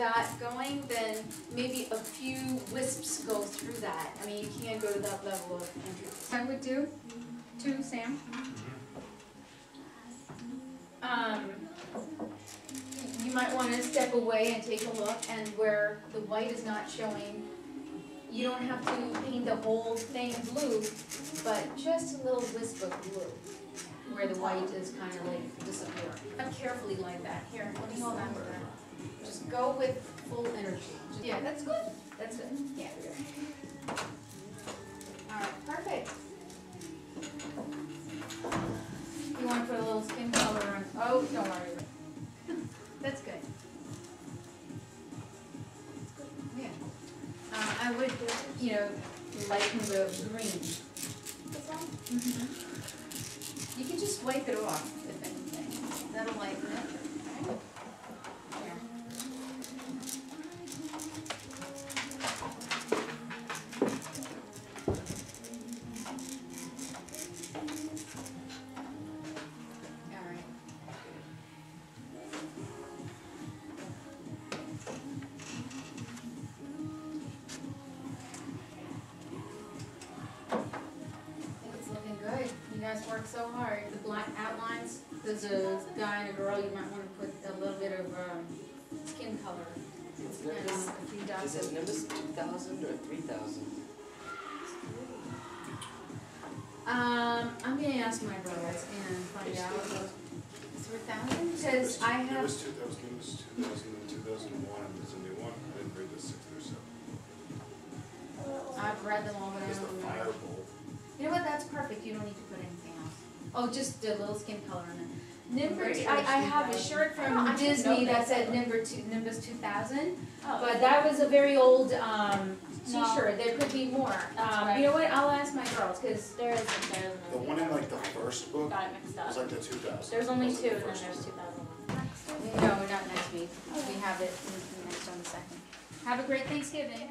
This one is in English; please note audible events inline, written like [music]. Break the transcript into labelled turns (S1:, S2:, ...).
S1: that going, then maybe a few wisps go through that. I mean, you can't go to that level of entry. I would do, too, Sam. Um, you might wanna step away and take a look, and where the white is not showing, you don't have to paint the whole thing blue, but just a little wisp of blue, where the white is kind of like disappearing. But carefully like that, here, let me hold on to that. Just go with full energy. Just- Yeah, that's good, that's good, yeah. Alright, perfect. You wanna put a little skin color on, oh, don't worry. [laughs] That's good. Yeah. Uh, I would, you know, lighten the green. Mm -hmm. You can just wipe it off, if anything, that'll lighten it. Guys worked so hard. The black outlines, there's a guy and a girl, you might wanna put a little bit of, um, skin color.
S2: Is
S1: And
S2: Nimbus,
S1: a few
S2: is
S1: dots
S2: it
S1: of,
S2: Nimbus two thousand or three thousand?
S1: um, I'm gonna ask my girls and find out. Three thousand, says I
S3: There
S1: have,
S3: was two thousand, it was two thousand and two thousand and one, there's a new one, I didn't read the six or seven.
S1: I've read them all, but I
S3: There's the
S1: don't remember.
S3: firebolt.
S1: You know what, that's perfect, you don't need to put anything else. Oh, just a little skin color on it. Nimber,
S4: Pretty
S1: two- I, I have a shirt from
S4: I
S1: Disney that
S4: that.
S1: said Nimber two, Nimbus two thousand,
S4: Oh.
S1: but that was a very old, um, t-shirt, there could be more. Um,
S4: right.
S1: you know what, I'll ask my girls, cause
S4: There isn't, there isn't.
S3: The one in like the first book
S4: Got it mixed
S3: was
S4: up.
S3: like the two thousand.
S4: There's only two, and then there's two thousand one.
S1: No, not next week. We have it next on the second. Have a great Thanksgiving.